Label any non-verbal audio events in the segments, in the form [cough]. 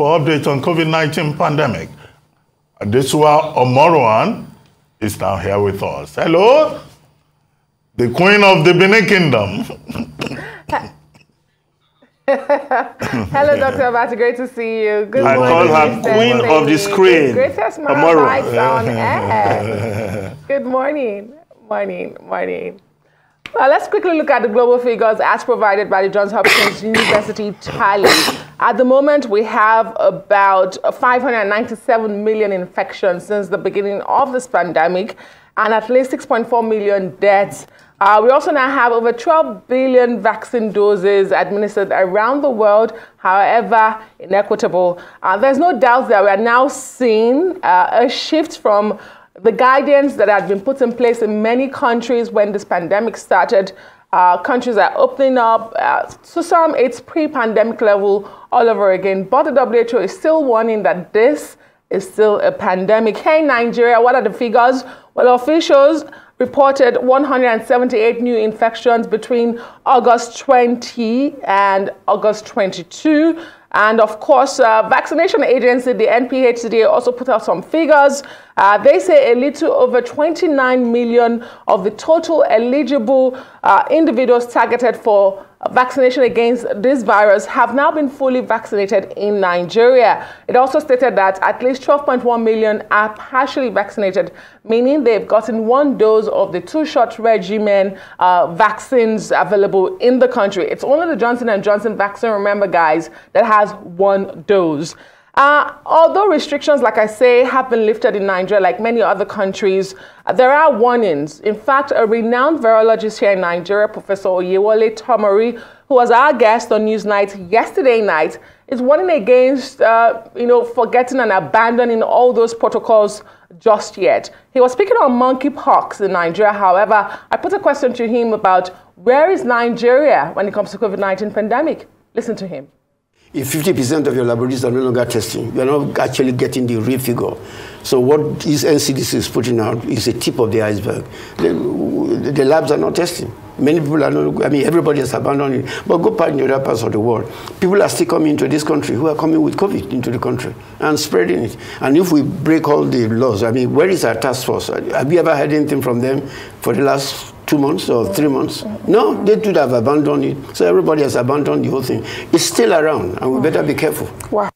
for updates on COVID-19 pandemic. Adesua Omoroan is now here with us. Hello, the Queen of the Benin Kingdom. [laughs] Hello, Dr. Abati. Great to see you. Good I morning. I call her Queen of the Screen. Greatest on [laughs] air. Good morning. Morning. Morning. Well, let's quickly look at the global figures as provided by the Johns Hopkins University tally. At the moment, we have about 597 million infections since the beginning of this pandemic and at least 6.4 million deaths. Uh, we also now have over 12 billion vaccine doses administered around the world, however inequitable. Uh, there's no doubt that we are now seeing uh, a shift from the guidance that had been put in place in many countries when this pandemic started. Uh, countries are opening up. Uh, to some, it's pre pandemic level all over again. But the WHO is still warning that this is still a pandemic. Hey, Nigeria, what are the figures? Well, officials reported 178 new infections between August 20 and August 22. And of course, uh, vaccination agency, the NPHCDA, also put out some figures. Uh, they say a little over 29 million of the total eligible uh, individuals targeted for vaccination against this virus have now been fully vaccinated in Nigeria. It also stated that at least 12.1 million are partially vaccinated, meaning they've gotten one dose of the two-shot regimen uh, vaccines available in the country. It's only the Johnson & Johnson vaccine, remember guys, that has one dose. Uh, although restrictions, like I say, have been lifted in Nigeria, like many other countries, uh, there are warnings. In fact, a renowned virologist here in Nigeria, Professor Oyewole Tomori, who was our guest on Newsnight yesterday night, is warning against, uh, you know, forgetting and abandoning all those protocols just yet. He was speaking on monkeypox in Nigeria. However, I put a question to him about where is Nigeria when it comes to COVID-19 pandemic. Listen to him. If 50% of your laboratories are no longer testing, you are not actually getting the real figure. So what this NCDC is putting out is a tip of the iceberg. The, the labs are not testing. Many people are not, I mean, everybody has abandoned it. But go back in other parts of the world. People are still coming into this country who are coming with COVID into the country and spreading it. And if we break all the laws, I mean, where is our task force? Have you ever heard anything from them for the last two months or three months. No, they would have abandoned it. So everybody has abandoned the whole thing. It's still around, and we better be careful. Wow.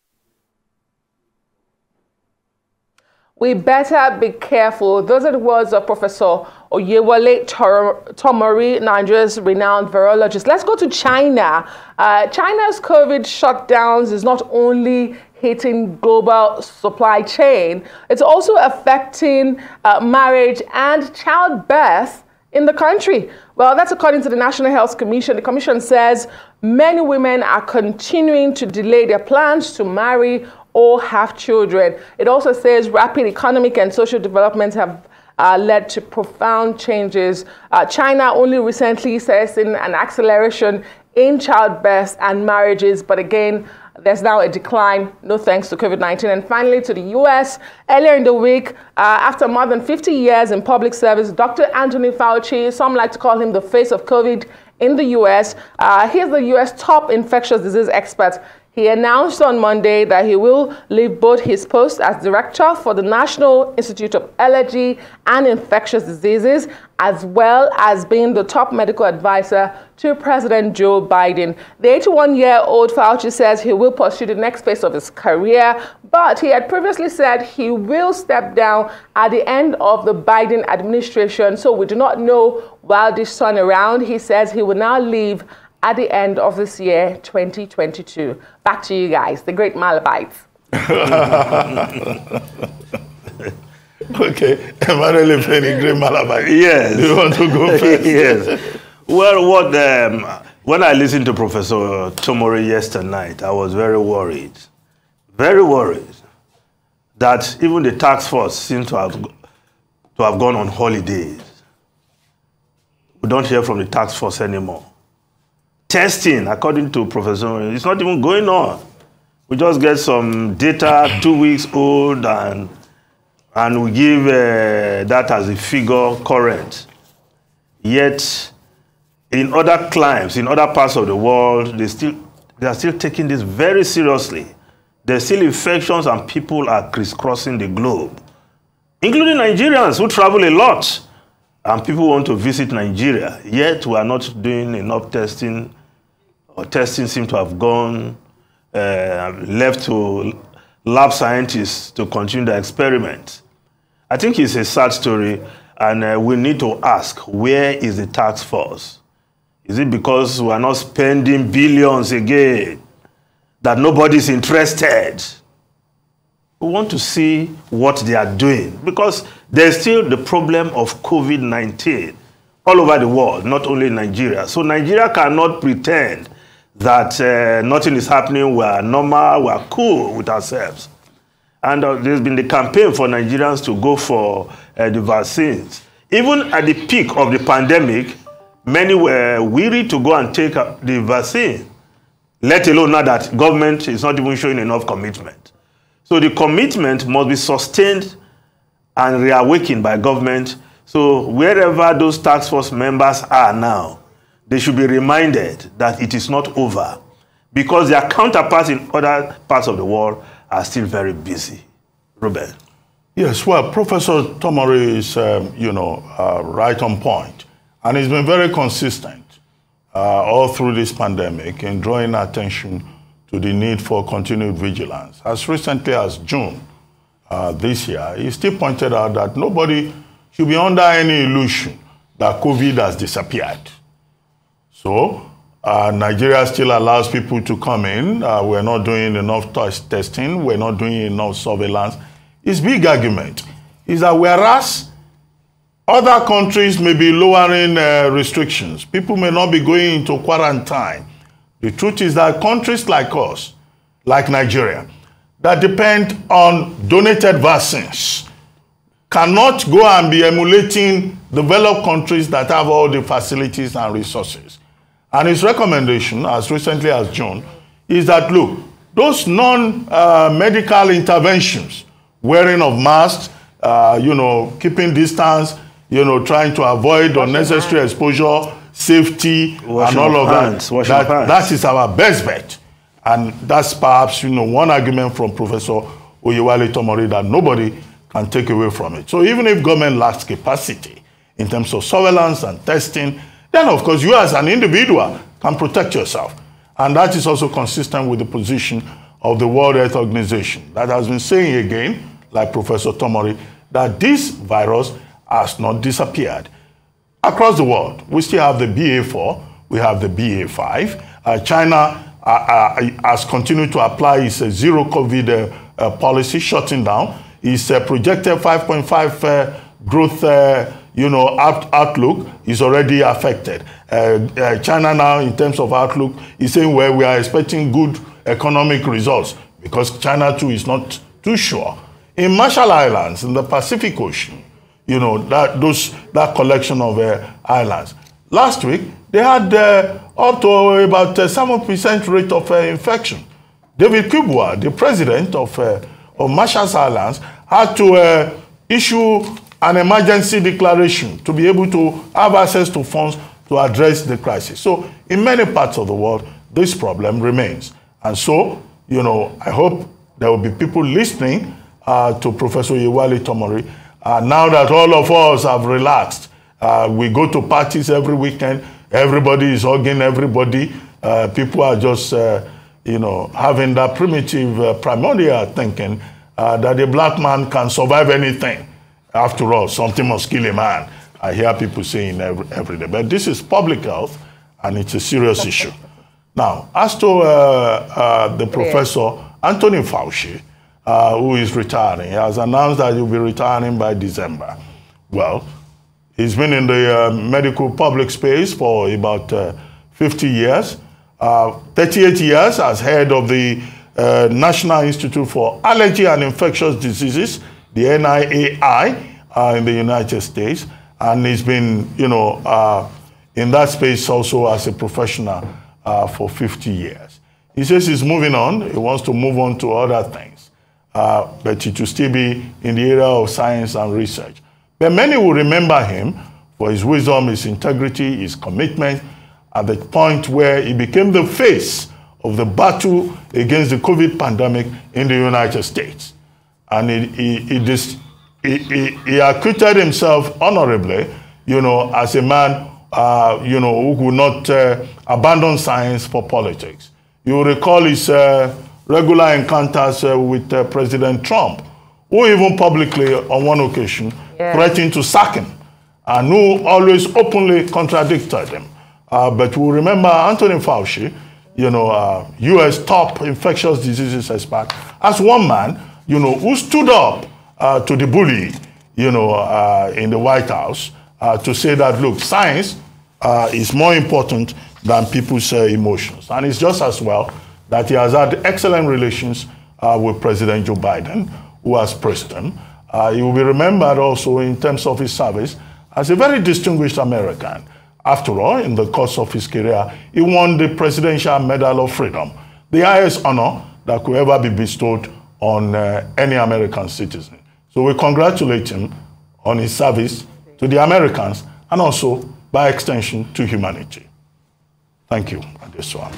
We better be careful. Those are the words of Professor Oyewole Tomori, Nigeria's renowned virologist. Let's go to China. Uh, China's COVID shutdowns is not only hitting global supply chain, it's also affecting uh, marriage and childbirth in the country. Well, that's according to the National Health Commission. The Commission says many women are continuing to delay their plans to marry or have children. It also says rapid economic and social developments have uh, led to profound changes. Uh, China only recently says in an acceleration in childbirth and marriages, but again, there's now a decline, no thanks to COVID 19. And finally, to the US, earlier in the week, uh, after more than 50 years in public service, Dr. Anthony Fauci, some like to call him the face of COVID in the US, uh, he's the US top infectious disease expert. He announced on Monday that he will leave both his post as director for the National Institute of Allergy and Infectious Diseases, as well as being the top medical advisor to President Joe Biden. The 81 year old Fauci says he will pursue the next phase of his career, but he had previously said he will step down at the end of the Biden administration. So we do not know while this turn around. He says he will now leave at the end of this year, 2022. Back to you guys, the great Malabites. [laughs] okay, Emmanuel Penny, great Malabite. Yes. Do you want to go [laughs] first? yes. Well, what um, when I listened to Professor Tomori yesterday night, I was very worried, very worried that even the task force seems to have to have gone on holidays. We don't hear from the task force anymore testing, according to Professor, it's not even going on. We just get some data two weeks old and and we give uh, that as a figure current. Yet, in other climes, in other parts of the world, they still they are still taking this very seriously. There's still infections and people are crisscrossing the globe, including Nigerians who travel a lot. And people want to visit Nigeria, yet we are not doing enough testing, or testing seems to have gone, uh, left to lab scientists to continue the experiment. I think it's a sad story, and uh, we need to ask, where is the task force? Is it because we are not spending billions again that nobody's interested? We want to see what they are doing because there's still the problem of COVID 19 all over the world, not only in Nigeria. So Nigeria cannot pretend that uh, nothing is happening, we're normal, we're cool with ourselves. And uh, there's been the campaign for Nigerians to go for uh, the vaccines. Even at the peak of the pandemic, many were weary to go and take uh, the vaccine, let alone now that government is not even showing enough commitment. So the commitment must be sustained and reawakened by government. So wherever those task force members are now, they should be reminded that it is not over because their counterparts in other parts of the world are still very busy. Reuben. Yes, well, Professor Tomori is, um, you know, uh, right on point. And he's been very consistent uh, all through this pandemic in drawing attention to the need for continued vigilance. As recently as June uh, this year, he still pointed out that nobody should be under any illusion that COVID has disappeared. So, uh, Nigeria still allows people to come in. Uh, we're not doing enough testing. We're not doing enough surveillance. His big argument is that whereas other countries may be lowering uh, restrictions, people may not be going into quarantine. The truth is that countries like us, like Nigeria, that depend on donated vaccines, cannot go and be emulating developed countries that have all the facilities and resources. And his recommendation, as recently as June, is that look, those non-medical uh, interventions, wearing of masks, uh, you know, keeping distance, you know, trying to avoid Wash unnecessary exposure, safety, Wash and all of hands. that. That, that is our best bet. And that's perhaps, you know, one argument from Professor Oyewale Tomori that nobody can take away from it. So even if government lacks capacity in terms of surveillance and testing, then of course you as an individual can protect yourself. And that is also consistent with the position of the World Health Organization that has been saying again, like Professor Tomori, that this virus has not disappeared. Across the world, we still have the BA4, we have the BA5. Uh, China uh, uh, has continued to apply its uh, zero COVID uh, uh, policy, shutting down its projected 5.5 growth you know, out, outlook is already affected. Uh, uh, China now, in terms of outlook, is saying where well, we are expecting good economic results because China too is not too sure. In Marshall Islands, in the Pacific Ocean, you know, that, those, that collection of uh, islands, last week, they had uh, up to about 7% uh, rate of uh, infection. David Kabua, the president of, of Marshall Islands, had to issue an emergency declaration to be able to have access to funds to address the crisis. So in many parts of the world, this problem remains. And so, you know, I hope there will be people listening uh, to Professor Yewali Tomori. Uh, now that all of us have relaxed, uh, we go to parties every weekend, everybody is hugging everybody. Uh, people are just, uh, you know, having that primitive uh, primordial thinking that a black man can survive anything. After all, something must kill a man. I hear people saying every, every day. But this is public health, and it's a serious issue. Now, as to uh, uh, the professor, Anthony Fauci, uh, who is retiring, he has announced that he'll be retiring by December. Well, he's been in the uh, medical public space for about uh, 50 years, uh, 38 years as head of the National Institute for Allergy and Infectious Diseases, the NIAI uh, in the United States, and he's been, you know, uh, in that space also as a professional uh, for 50 years. He says he's moving on. He wants to move on to other things, uh, but it will still be in the area of science and research. But many will remember him for his wisdom, his integrity, his commitment, at the point where he became the face of the battle against the COVID pandemic in the United States. And he, he, he, dis, he, he, he acquitted himself honorably, you know, as a man, uh, you know, who would not uh, abandon science for politics. You recall his uh, regular encounters uh, with uh, President Trump, who even publicly, on one occasion, yeah. threatened to sack him, and who always openly contradicted him. Uh, but we remember Anthony Fauci, you know, U.S. top infectious diseases expert, as one man, you know, who stood up to the bully, you know, in the White House to say that, look, science is more important than people's uh, emotions. And it's just as well that he has had excellent relations uh, with President Joe Biden, who him. Uh, he will be remembered also in terms of his service as a very distinguished American. After all, in the course of his career, he won the Presidential Medal of Freedom, the highest honor that could ever be bestowed on uh, any American citizen. So we congratulate him on his service to the Americans and also, by extension, to humanity. Thank you, Adesua.